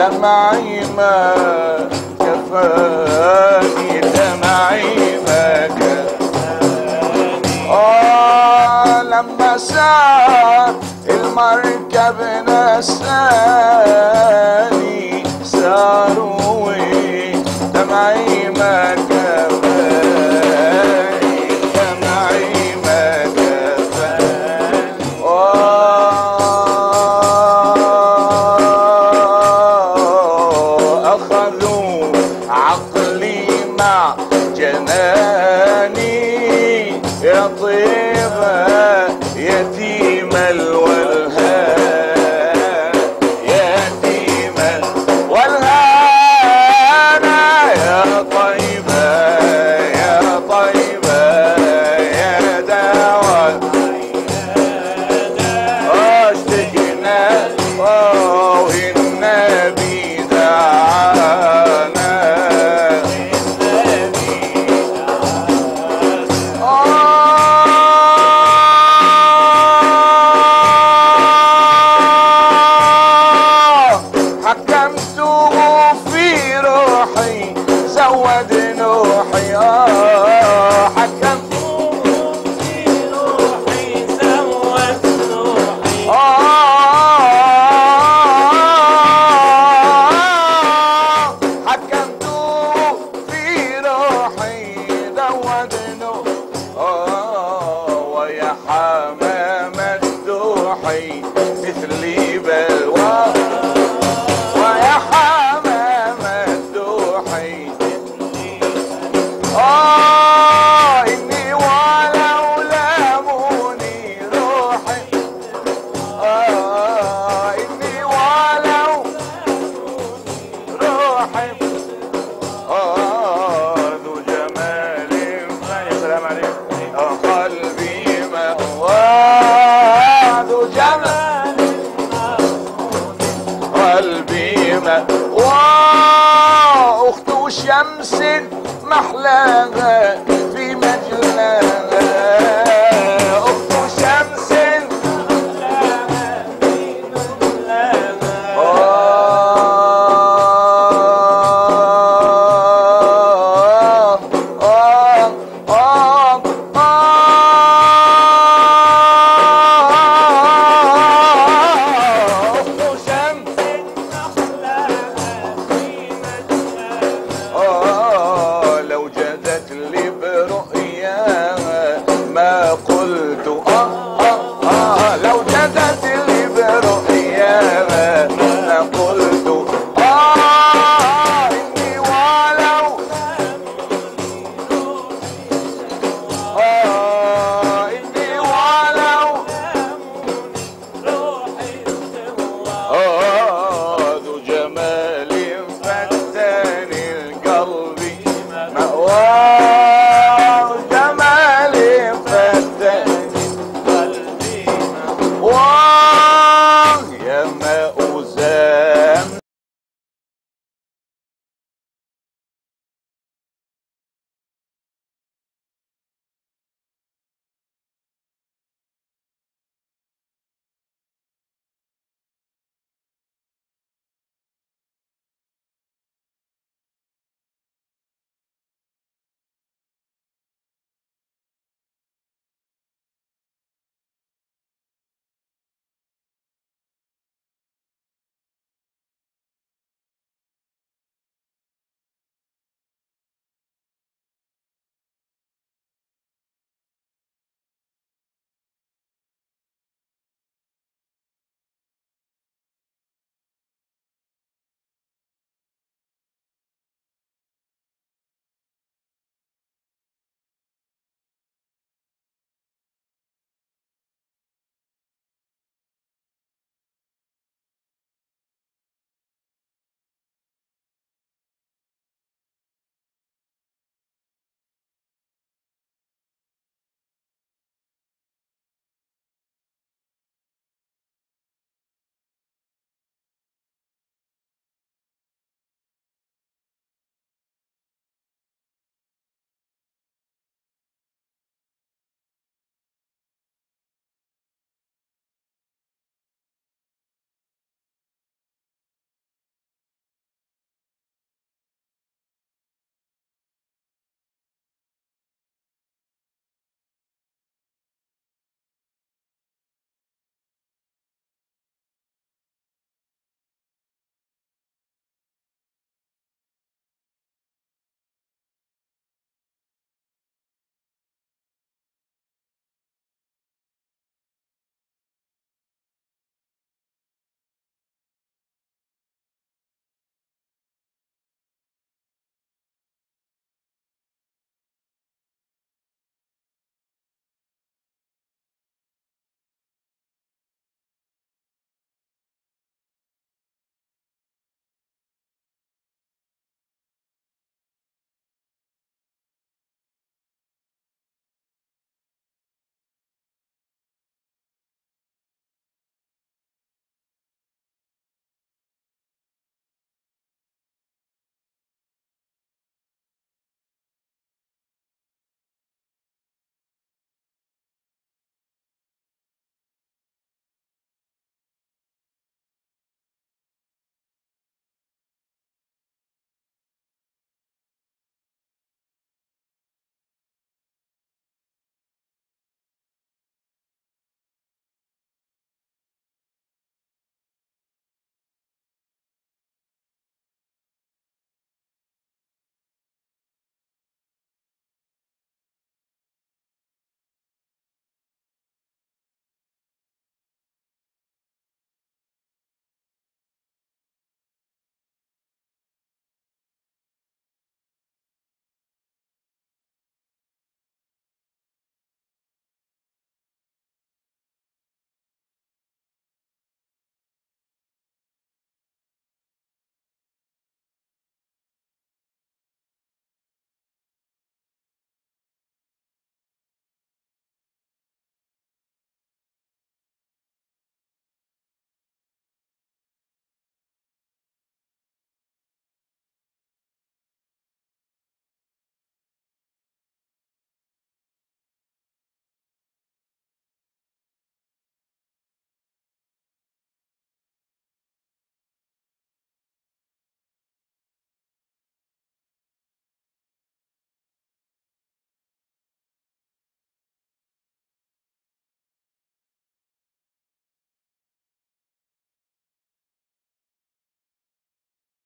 دمعي ما كفاني دمعي ما كفاني. آه لما سار المركب نساني ساروي دمعي ما كفاني. جناني يا طيبة.